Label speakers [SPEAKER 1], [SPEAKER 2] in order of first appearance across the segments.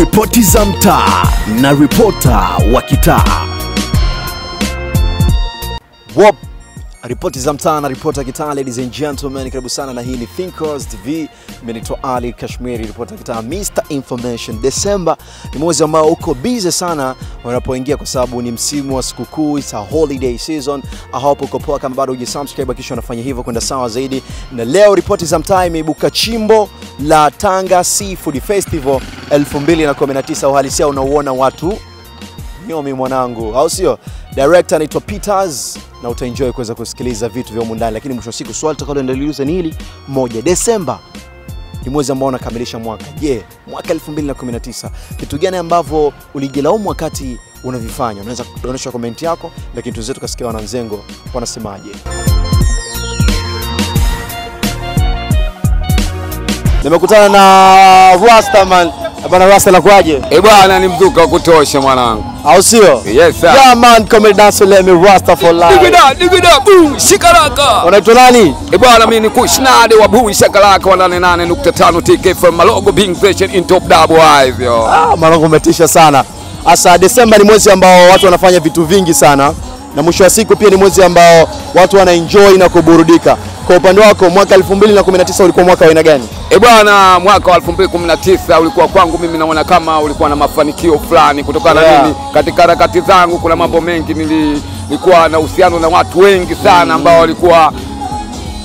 [SPEAKER 1] Ripoti za mtaa na ripota wa kitaa.
[SPEAKER 2] Wop. Ripoti za mtaa na ripota kitaa, ladies and gentlemen, karibu sana na hii ni Thinkers TV. Mimi Ali Kashmiri, ripota kitaa, Mr Information. Desemba ni mwezi ambao uko busy sana wanapoingia, kwa sababu ni msimu wa sikukuu, it's a holiday season. I hope uko poa. Kama bado hujasubscribe, kisha unafanya hivyo kwenda sawa zaidi. Na leo ripoti za mtaa imeibuka chimbo la Tanga Seafood Festival 2019. Uhalisia unauona watu nyomi mwanangu, au sio? Director anaitwa Peters na utaenjoy kuweza kusikiliza vitu vya humu ndani, lakini mwisho wa siku swali tutakaloendaliuza ni hili moja. Desemba ni mwezi ambao unakamilisha mwaka. Je, yeah, mwaka 2019 kitu gani ambavyo ulijilaumu wakati unavifanya? Unaweza kuonyesha komenti yako, lakini tuzetu tukasikia wananzengo wanasemaje. Nimekutana na Rastaman. Bana Rasta nakwaje?
[SPEAKER 3] Eh bwana, ni mzuka kutosha mwanangu.
[SPEAKER 2] Au sio?
[SPEAKER 3] Yes sir.
[SPEAKER 2] Yeah man, come dance let me Rasta for life.
[SPEAKER 3] Digida digida boom shikaraka.
[SPEAKER 2] Unaitwa nani?
[SPEAKER 3] Eh bwana, mimi ni kushnade wa boom shikaraka wa 88.5 TK from Malogo being station in top double eyes yo.
[SPEAKER 2] Ah, Malogo umetisha sana. Asa Desemba ni mwezi ambao watu wanafanya vitu vingi sana na mwisho wa siku pia ni mwezi ambao watu wana enjoy na kuburudika. Kwa upande wako mwaka 2019 ulikuwa mwaka wa aina gani?
[SPEAKER 3] Eh bwana, mwaka wa 2019 ulikuwa kwangu mimi naona kama ulikuwa na mafanikio fulani kutokana
[SPEAKER 2] Yeah.
[SPEAKER 3] na mimi katika harakati zangu, kuna mambo mengi nili- nilikuwa na uhusiano na watu wengi sana ambao walikuwa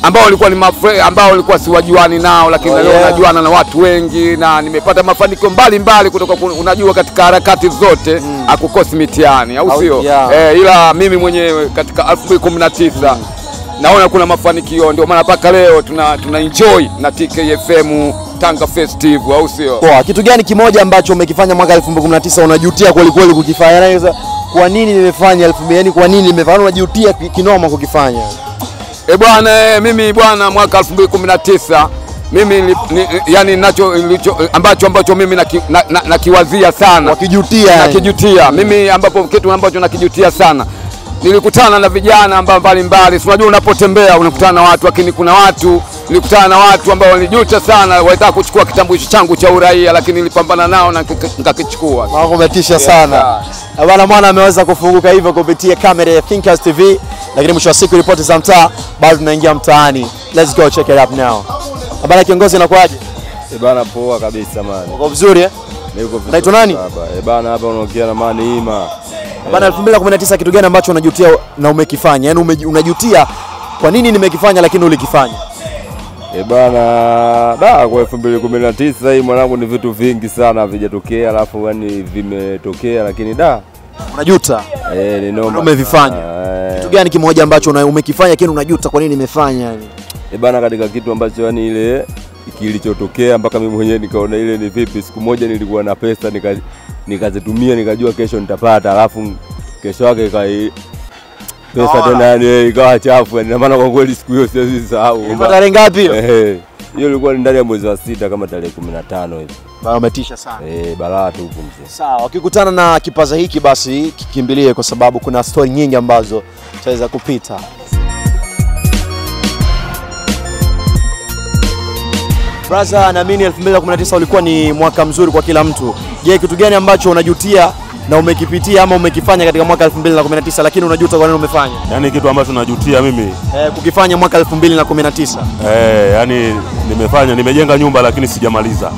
[SPEAKER 3] ambao walikuwa ni mafre, ambao walikuwa siwajuani nao, lakini
[SPEAKER 2] Oh,
[SPEAKER 3] leo
[SPEAKER 2] yeah.
[SPEAKER 3] najuana na watu wengi na nimepata mafanikio mbalimbali kutoka kun, unajua, katika harakati zote mm. mitihani, au
[SPEAKER 2] Au-
[SPEAKER 3] sio?
[SPEAKER 2] yeah.
[SPEAKER 3] Eh, ila mimi mwenyewe katika 2019 naona kuna mafanikio, ndio maana mpaka leo tuna, tuna enjoy na TKFM Tanga Festive, au sio?
[SPEAKER 2] Poa, kitu gani kimoja ambacho umekifanya mwaka 2019 unajutia kweli kweli kukifanya? Naweza kwa nini nimefanya 2000 yani kwa nini nimefanya? Unajutia kinoma kukifanya?
[SPEAKER 3] E bwana, eh, mimi bwana, mwaka 2019 mimi ni, ni, yani nacho ilicho, ambacho ambacho mimi nakiwazia na, na, na sana.
[SPEAKER 2] Nakijutia.
[SPEAKER 3] nakijutia mimi, ambapo kitu ambacho nakijutia sana nilikutana na vijana ambao mbalimbali, si unajua unapotembea unakutana na watu, lakini kuna watu nilikutana na watu ambao walijuta sana, walitaka kuchukua kitambulisho changu cha uraia, lakini nilipambana nao na nika- nikakichukua.
[SPEAKER 2] Mambo umetisha sana. Na Bwana mwana ameweza kufunguka hivyo kupitia kamera ya Thinkers TV, lakini mwisho wa siku ripoti za mtaa bado tunaingia mtaani. Let's go check it up now. Na Bwana kiongozi inakuaje?
[SPEAKER 4] Eh bana, poa kabisa mani.
[SPEAKER 2] Uko vizuri eh?
[SPEAKER 4] Niko vizuri
[SPEAKER 2] Unaitwa nani?
[SPEAKER 4] Hapa. Eh bana, hapa unaongea na mani ima.
[SPEAKER 2] Bwana 2019 kitu gani ambacho unajutia na umekifanya? Yaani unajutia kwa nini nimekifanya lakini ulikifanya?
[SPEAKER 4] Eh bana, da kwa 2019 hii mwanangu ni vitu vingi sana havijatokea, alafu yani vimetokea, lakini da
[SPEAKER 2] Unajuta.
[SPEAKER 4] eh, ni noma.
[SPEAKER 2] Umevifanya.
[SPEAKER 4] Eh,
[SPEAKER 2] Kitu gani kimoja ambacho umekifanya lakini unajuta kwa nini nimefanya yani?
[SPEAKER 4] eh bana, katika kitu ambacho yani ile kilichotokea mpaka mimi mwenyewe nikaona ile ni vipi. Siku moja nilikuwa na pesa nikazitumia, nika nikajua kesho nitapata, alafu kesho yake kai pesa tena yani ikawa chafu, yani maana kwa kweli siku hiyo siwezi sahau.
[SPEAKER 2] Tarehe ngapi hiyo?
[SPEAKER 4] Hiyo ilikuwa ni ndani ya mwezi wa sita kama tarehe 15 hivi.
[SPEAKER 2] Bwana umetisha sana.
[SPEAKER 4] Eh, balaa tu huko mzee.
[SPEAKER 2] Sawa, ukikutana na kipaza hiki basi kikimbilie, kwa sababu kuna stori nyingi ambazo tutaweza kupita. Braza, naamini 2019 ulikuwa ni mwaka mzuri kwa kila mtu. Je, kitu gani ambacho unajutia na umekipitia ama umekifanya katika mwaka 2019 lakini unajuta kwa nini umefanya?
[SPEAKER 5] Yaani kitu ambacho najutia mimi
[SPEAKER 2] Eh, kukifanya mwaka 2019.
[SPEAKER 5] eh, yani nimefanya nimejenga nyumba lakini sijamaliza,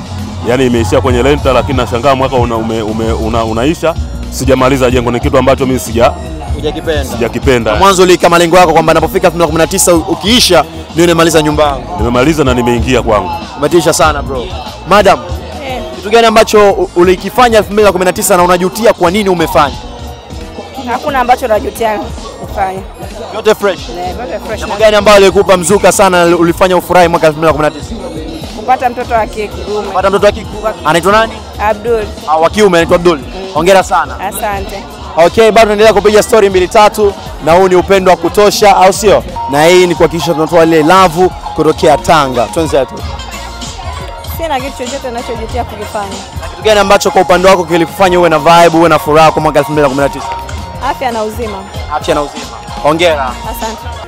[SPEAKER 5] yaani imeishia kwenye renta, lakini nashangaa mwaka una, ume, ume, una, unaisha sijamaliza jengo. Ni kitu ambacho mimi sija
[SPEAKER 2] Hujakipenda.
[SPEAKER 5] sijakipenda.
[SPEAKER 2] Mwanzo ulika malengo yako kwamba napofika 2019 ukiisha ndio nimemaliza nyumba yangu.
[SPEAKER 5] Nimemaliza na nimeingia kwangu.
[SPEAKER 2] Umetisha sana bro. Madam, kitu gani ambacho ulikifanya 2019 na unajutia kwa nini umefanya?
[SPEAKER 6] Hakuna ambacho najutia kufanya.
[SPEAKER 2] Yote fresh.
[SPEAKER 6] Yeah, yote fresh
[SPEAKER 2] Jambo gani ambalo lilikupa mzuka sana ulifanya ufurahi mwaka 2019?
[SPEAKER 6] kupata mtoto wa kike kiume.
[SPEAKER 2] Kupata mtoto wa kike. Anaitwa nani?
[SPEAKER 6] Abdul,
[SPEAKER 2] Ah, wa kiume anaitwa Abdul. Mm. Hongera sana.
[SPEAKER 6] asante.
[SPEAKER 2] Okay, bado tunaendelea kupiga story mbili tatu na huu ni upendo wa kutosha au sio? Na hii ni kuhakikisha tunatoa ile lavu kutokea Tanga. Twenzetu.
[SPEAKER 6] Sina kitu chochote ninachojutia kukifanya.
[SPEAKER 2] Kitu gani ambacho kwa upande wako kilikufanya uwe na vibe, uwe na furaha kwa mwaka 2019?
[SPEAKER 6] Afya na uzima.
[SPEAKER 2] Afya na uzima. Hongera.
[SPEAKER 6] Asante.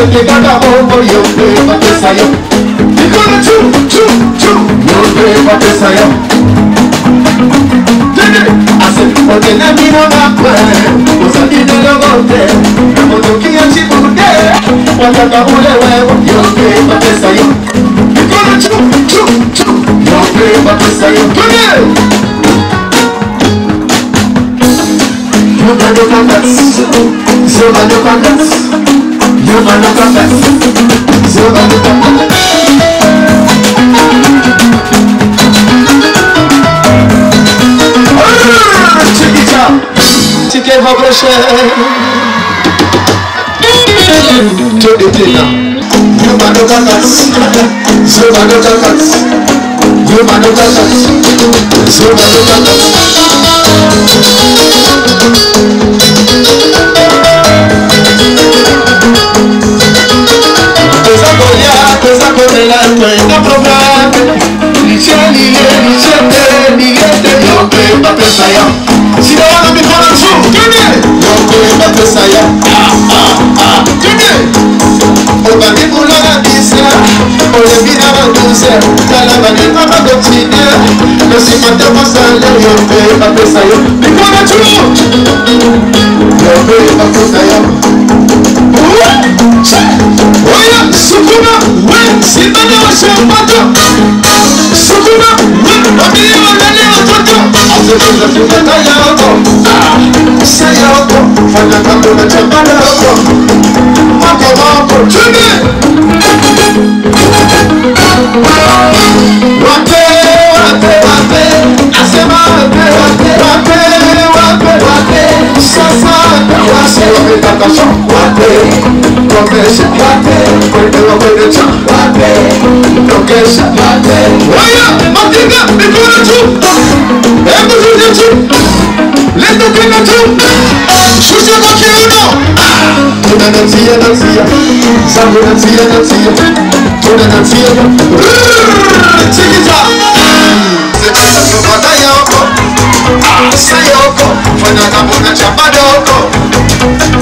[SPEAKER 2] sote kaka bongo yo mpe bapesa yo likolo cu cu cu yo mpe bapesa yo ase otelemi na bakwe ozali lelongo te na motoki ya cibu te watata olewe yo mpe bapesa yo likolo cu cu cu yo mpe bapesa yo Yo mando pandas, yo mando pandas Silver look up at Silver look up at Chicken vibration To You. man look at us Silver look at us You man look koza komela na problème licelie licete liete yoke bapesa yo sina wana mikona nzu kene yoke bapesa yo kene obandi kuna na bisa olebi na baduse tala baninga bakotine nosima te mosala yoke bapesa yo mikona nzu yoke bapesa yo Oya, we, ah, Wape, kwende wakwende cha Wape, Waya, matinga, mikono juu Hebu zuje juu Leta tena juu Shusha kwa kiuno Tunanatia, natia Zangu natia, natia Tunanatia Chikiza Kupata yoko Fanya wakwende cha Wape,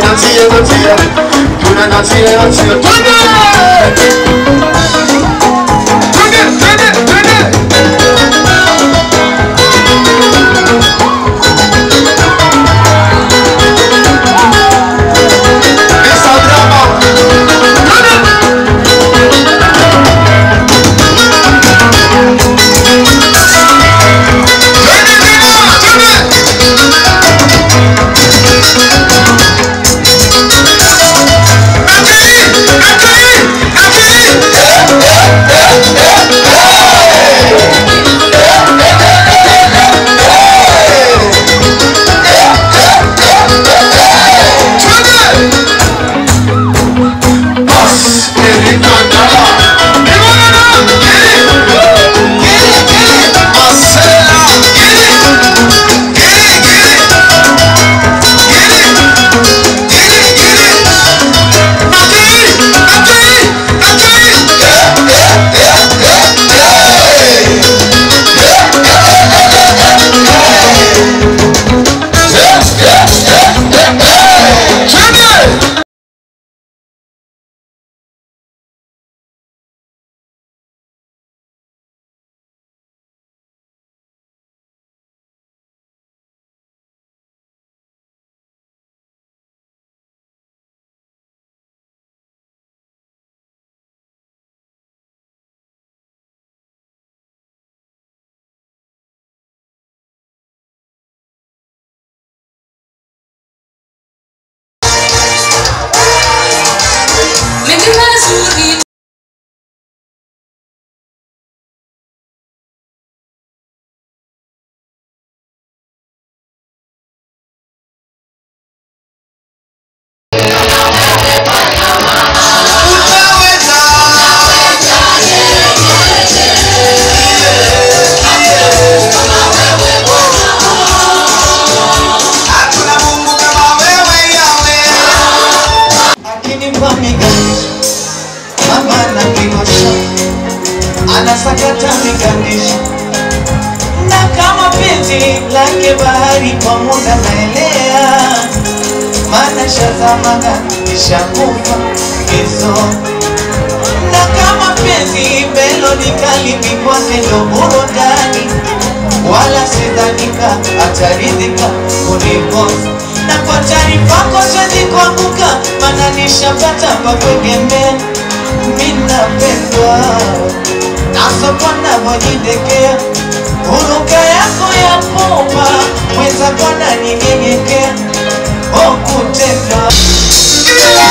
[SPEAKER 2] Put a Nazi, Nazi, put a Nazi, Nazi, a
[SPEAKER 7] lake bahari kwa muda naelea, maana shazamaga nishakufa kesho. na kama penzi melodi kalimi kwake ndo burudani, wala sidhanika ataridhika kunipoza na kwa taarifa yako siwezi kuanguka, maana nishapata pa kuegemea. Mimi napendwa nasopa navyojidekea, huruka yako ya popa mwenzako naninyenyekea, o kutendwa
[SPEAKER 8] Sikia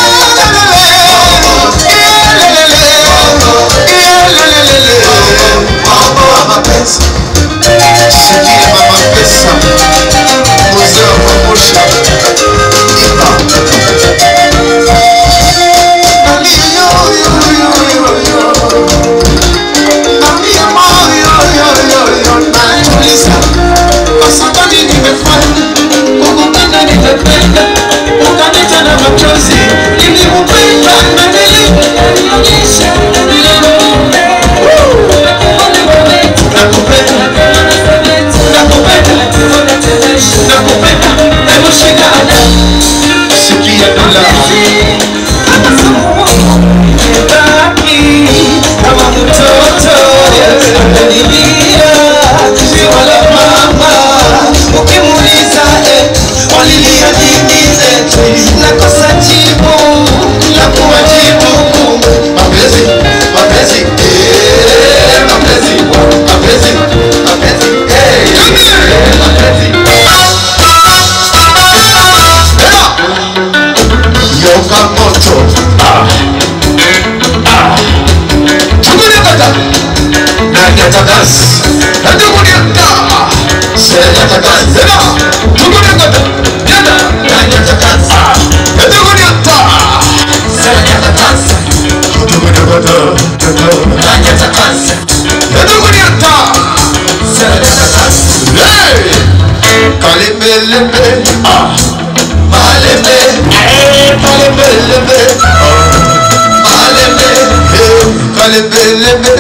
[SPEAKER 8] lebe lebe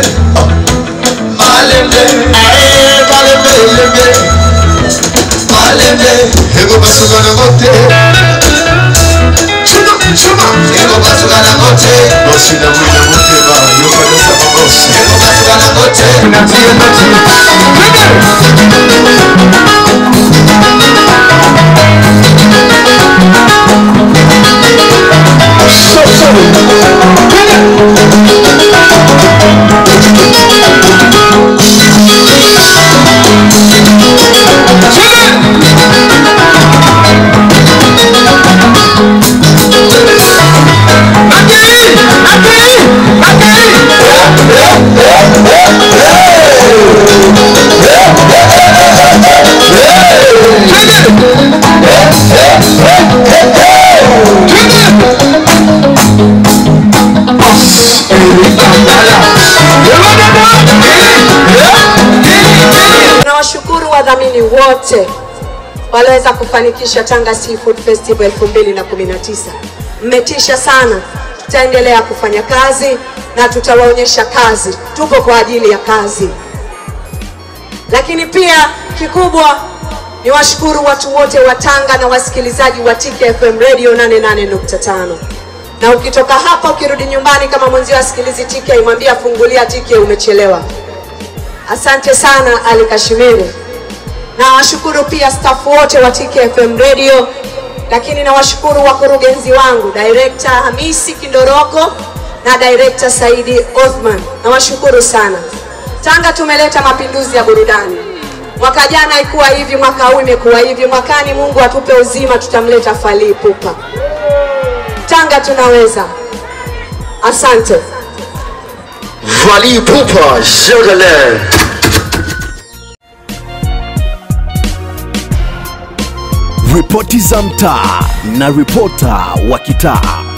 [SPEAKER 8] ma lebe ae ma lebe lebe ma lebe ego basu gana mote chuma chuma ego basu gana mote bosi na mwina mote ba yoka na sama bosi ego basu gana mote na tia na tia So, so.
[SPEAKER 9] Thank you. Wote walioweza kufanikisha Tanga Seafood Festival 2019. Mmetisha sana, tutaendelea kufanya kazi na tutawaonyesha kazi. Tupo kwa ajili ya kazi, lakini pia kikubwa ni washukuru watu wote wa Tanga na wasikilizaji wa TKFM Radio 88.5 na ukitoka hapa ukirudi nyumbani, kama mwenzio asikilizi TK, imwambia fungulia TK, umechelewa. Asante sana Ali Kashimiri. Na washukuru pia staff wote wa TKFM Radio, lakini nawashukuru wakurugenzi wangu Director Hamisi Kindoroko na Director Saidi Othman. Nawashukuru sana. Tanga tumeleta mapinduzi ya burudani. Mwaka jana haikuwa hivi, mwaka huu imekuwa hivi. Mwakani Mungu atupe uzima, tutamleta Fally Ipupa. Tanga tunaweza. Asante.
[SPEAKER 8] Fally Ipupa
[SPEAKER 1] Ripoti za mtaa na ripota wa kitaa.